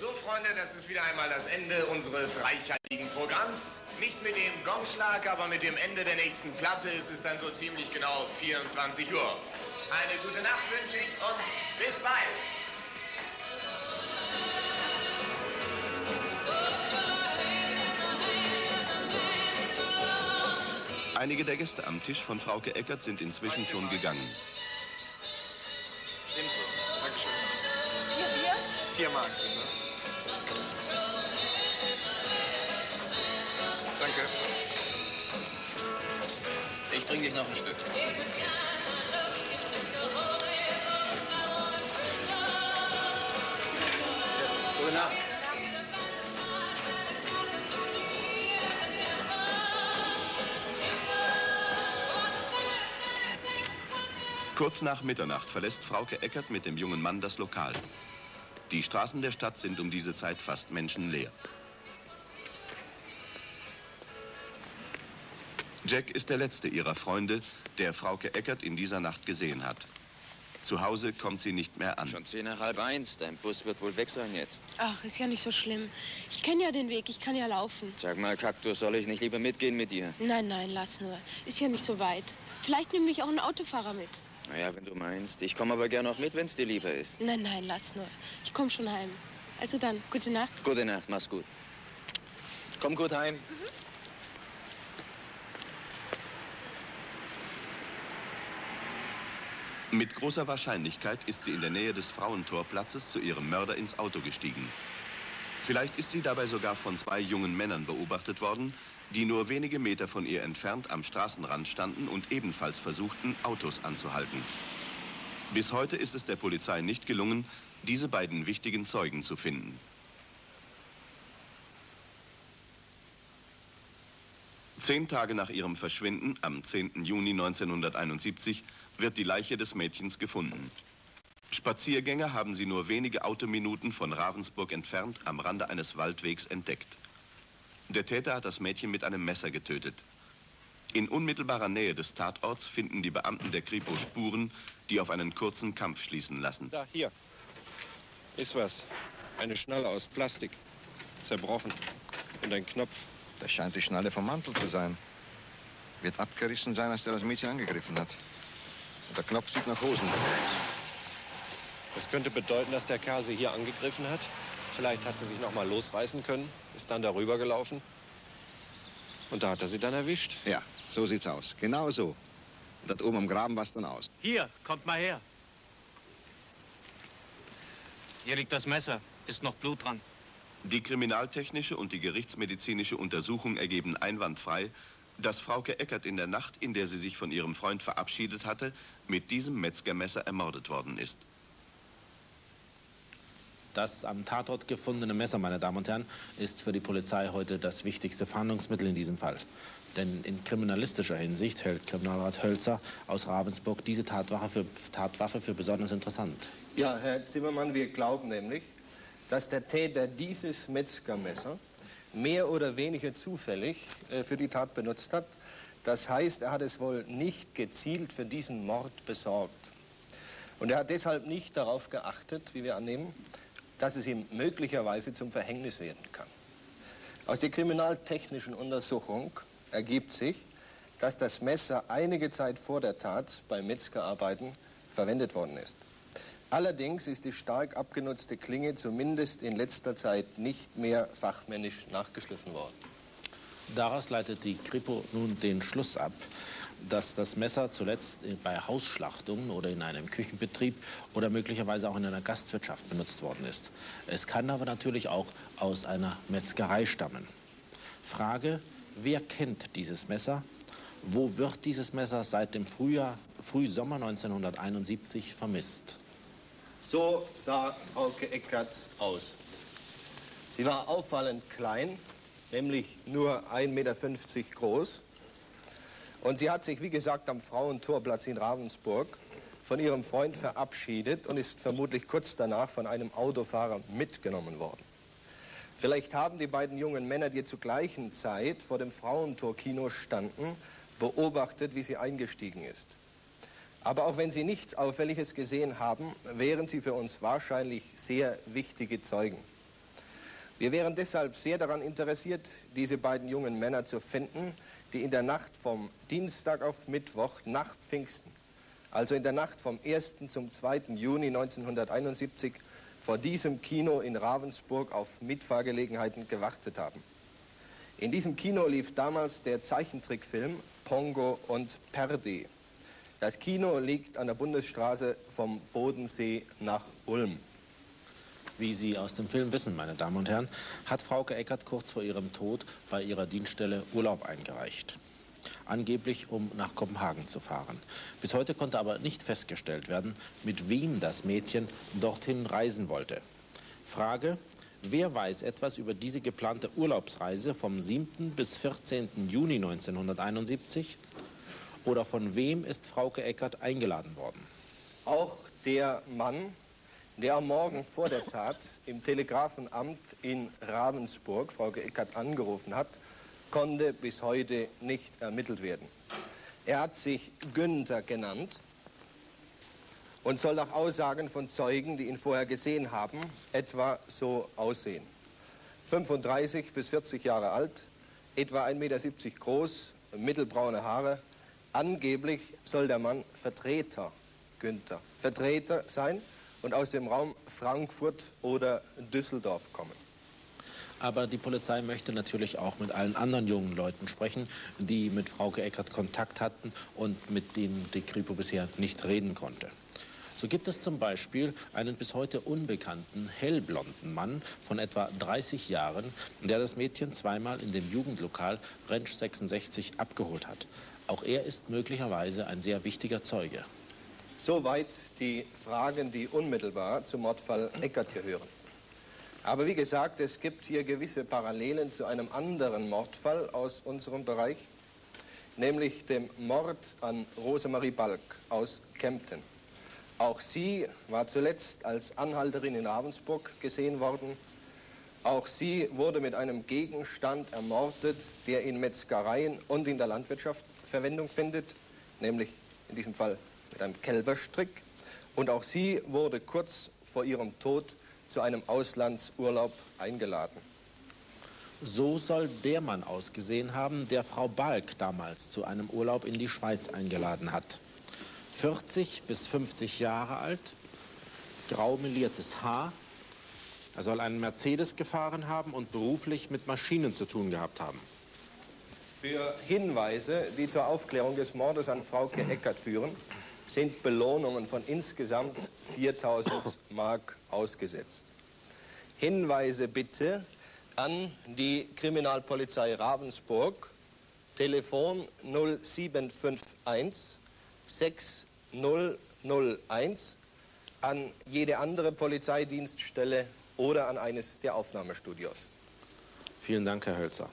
So, Freunde, das ist wieder einmal das Ende unseres reichhaltigen Programms. Nicht mit dem Gongschlag, aber mit dem Ende der nächsten Platte ist es dann so ziemlich genau 24 Uhr. Eine gute Nacht wünsche ich und bis bald. Einige der Gäste am Tisch von Frauke Eckert sind inzwischen schon gegangen. Stimmt so. Dankeschön. Vier Bier? Vier Mark, bitte. Ich bring dich noch ein Stück. Gute Nacht. Kurz nach Mitternacht verlässt Frauke Eckert mit dem jungen Mann das Lokal. Die Straßen der Stadt sind um diese Zeit fast menschenleer. Jack ist der letzte ihrer Freunde, der Frauke Eckert in dieser Nacht gesehen hat. Zu Hause kommt sie nicht mehr an. Schon zehn nach halb eins. Dein Bus wird wohl weg sein jetzt. Ach, ist ja nicht so schlimm. Ich kenne ja den Weg, ich kann ja laufen. Sag mal, Kaktus, soll ich nicht lieber mitgehen mit dir? Nein, nein, lass nur. Ist ja nicht so weit. Vielleicht nehme ich auch einen Autofahrer mit. Naja, wenn du meinst. Ich komme aber gerne auch mit, wenn es dir lieber ist. Nein, nein, lass nur. Ich komme schon heim. Also dann, gute Nacht. Gute Nacht, mach's gut. Komm gut heim. Mit großer Wahrscheinlichkeit ist sie in der Nähe des Frauentorplatzes zu ihrem Mörder ins Auto gestiegen. Vielleicht ist sie dabei sogar von zwei jungen Männern beobachtet worden, die nur wenige Meter von ihr entfernt am Straßenrand standen und ebenfalls versuchten, Autos anzuhalten. Bis heute ist es der Polizei nicht gelungen, diese beiden wichtigen Zeugen zu finden. Zehn Tage nach ihrem Verschwinden, am 10. Juni 1971, wird die Leiche des Mädchens gefunden. Spaziergänger haben sie nur wenige Autominuten von Ravensburg entfernt am Rande eines Waldwegs entdeckt. Der Täter hat das Mädchen mit einem Messer getötet. In unmittelbarer Nähe des Tatorts finden die Beamten der Kripo Spuren, die auf einen kurzen Kampf schließen lassen. Da, hier. Ist was. Eine Schnalle aus Plastik. Zerbrochen. Und ein Knopf. Das scheint die Schnalle vom Mantel zu sein. Wird abgerissen sein, als der das Mädchen angegriffen hat. Und der Knopf sieht nach Hosen. Das könnte bedeuten, dass der Kerl sie hier angegriffen hat. Vielleicht hat sie sich noch mal losreißen können, ist dann darüber gelaufen. Und da hat er sie dann erwischt. Ja, so sieht's aus. Genau so. Und dort oben am Graben war's dann aus. Hier, kommt mal her. Hier liegt das Messer. Ist noch Blut dran. Die kriminaltechnische und die gerichtsmedizinische Untersuchung ergeben einwandfrei, dass Frauke Eckert in der Nacht, in der sie sich von ihrem Freund verabschiedet hatte, mit diesem Metzgermesser ermordet worden ist. Das am Tatort gefundene Messer, meine Damen und Herren, ist für die Polizei heute das wichtigste Fahndungsmittel in diesem Fall. Denn in kriminalistischer Hinsicht hält Kriminalrat Hölzer aus Ravensburg diese Tatwaffe für, Tatwaffe für besonders interessant. Ja, Herr Zimmermann, wir glauben nämlich, dass der Täter dieses Metzgermesser mehr oder weniger zufällig äh, für die Tat benutzt hat. Das heißt, er hat es wohl nicht gezielt für diesen Mord besorgt. Und er hat deshalb nicht darauf geachtet, wie wir annehmen, dass es ihm möglicherweise zum Verhängnis werden kann. Aus der kriminaltechnischen Untersuchung ergibt sich, dass das Messer einige Zeit vor der Tat bei Metzgerarbeiten verwendet worden ist. Allerdings ist die stark abgenutzte Klinge zumindest in letzter Zeit nicht mehr fachmännisch nachgeschliffen worden. Daraus leitet die Kripo nun den Schluss ab, dass das Messer zuletzt bei Hausschlachtungen oder in einem Küchenbetrieb oder möglicherweise auch in einer Gastwirtschaft benutzt worden ist. Es kann aber natürlich auch aus einer Metzgerei stammen. Frage, wer kennt dieses Messer? Wo wird dieses Messer seit dem Frühjahr, Frühsommer 1971 vermisst? So sah Frauke Eckert aus. Sie war auffallend klein, nämlich nur 1,50 Meter groß. Und sie hat sich, wie gesagt, am Frauentorplatz in Ravensburg von ihrem Freund verabschiedet und ist vermutlich kurz danach von einem Autofahrer mitgenommen worden. Vielleicht haben die beiden jungen Männer, die zur gleichen Zeit vor dem Frauentor-Kino standen, beobachtet, wie sie eingestiegen ist. Aber auch wenn sie nichts Auffälliges gesehen haben, wären sie für uns wahrscheinlich sehr wichtige Zeugen. Wir wären deshalb sehr daran interessiert, diese beiden jungen Männer zu finden, die in der Nacht vom Dienstag auf Mittwoch nach Pfingsten, also in der Nacht vom 1. zum 2. Juni 1971, vor diesem Kino in Ravensburg auf Mitfahrgelegenheiten gewartet haben. In diesem Kino lief damals der Zeichentrickfilm Pongo und Perdi. Das Kino liegt an der Bundesstraße vom Bodensee nach Ulm. Wie Sie aus dem Film wissen, meine Damen und Herren, hat Frauke Eckert kurz vor ihrem Tod bei ihrer Dienststelle Urlaub eingereicht. Angeblich, um nach Kopenhagen zu fahren. Bis heute konnte aber nicht festgestellt werden, mit wem das Mädchen dorthin reisen wollte. Frage, wer weiß etwas über diese geplante Urlaubsreise vom 7. bis 14. Juni 1971? Oder von wem ist Frauke Eckert eingeladen worden? Auch der Mann, der am Morgen vor der Tat im Telegrafenamt in Ravensburg Frauke Eckert angerufen hat, konnte bis heute nicht ermittelt werden. Er hat sich Günther genannt und soll nach Aussagen von Zeugen, die ihn vorher gesehen haben, etwa so aussehen. 35 bis 40 Jahre alt, etwa 1,70 Meter groß, mittelbraune Haare. Angeblich soll der Mann Vertreter Günther Vertreter sein und aus dem Raum Frankfurt oder Düsseldorf kommen. Aber die Polizei möchte natürlich auch mit allen anderen jungen Leuten sprechen, die mit Frauke Eckert Kontakt hatten und mit denen die Kripo bisher nicht reden konnte. So gibt es zum Beispiel einen bis heute unbekannten hellblonden Mann von etwa 30 Jahren, der das Mädchen zweimal in dem Jugendlokal Rentsch 66 abgeholt hat. Auch er ist möglicherweise ein sehr wichtiger Zeuge. Soweit die Fragen, die unmittelbar zum Mordfall Eckert gehören. Aber wie gesagt, es gibt hier gewisse Parallelen zu einem anderen Mordfall aus unserem Bereich, nämlich dem Mord an Rosemarie Balk aus Kempten. Auch sie war zuletzt als Anhalterin in Ravensburg gesehen worden. Auch sie wurde mit einem Gegenstand ermordet, der in Metzgereien und in der Landwirtschaft Verwendung findet, nämlich in diesem Fall mit einem Kälberstrick. Und auch sie wurde kurz vor ihrem Tod zu einem Auslandsurlaub eingeladen. So soll der Mann ausgesehen haben, der Frau Balk damals zu einem Urlaub in die Schweiz eingeladen hat. 40 bis 50 Jahre alt, grau meliertes Haar. Er soll einen Mercedes gefahren haben und beruflich mit Maschinen zu tun gehabt haben. Für Hinweise, die zur Aufklärung des Mordes an Frauke Eckert führen, sind Belohnungen von insgesamt 4000 Mark ausgesetzt. Hinweise bitte an die Kriminalpolizei Ravensburg, Telefon 0751 6001, an jede andere Polizeidienststelle oder an eines der Aufnahmestudios. Vielen Dank, Herr Hölzer.